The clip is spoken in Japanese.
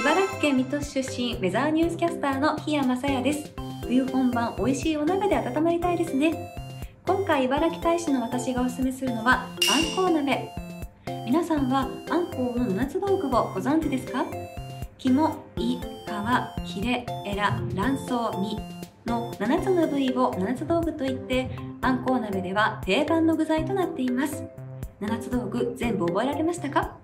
茨城県水戸市出身ウェザーニュースキャスターの檜山さやです。冬本番美味しいお鍋で温まりたいですね。今回茨城大使の私がおすすめするのはあんこう鍋。皆さんはあんこうの7つ道具をご存知ですか？肝、胃、皮、ヒレ、エラ、卵巣、身の7つの部位を7つ道具といってあんこう鍋では定番の具材となっています。7つ道具全部覚えられましたか？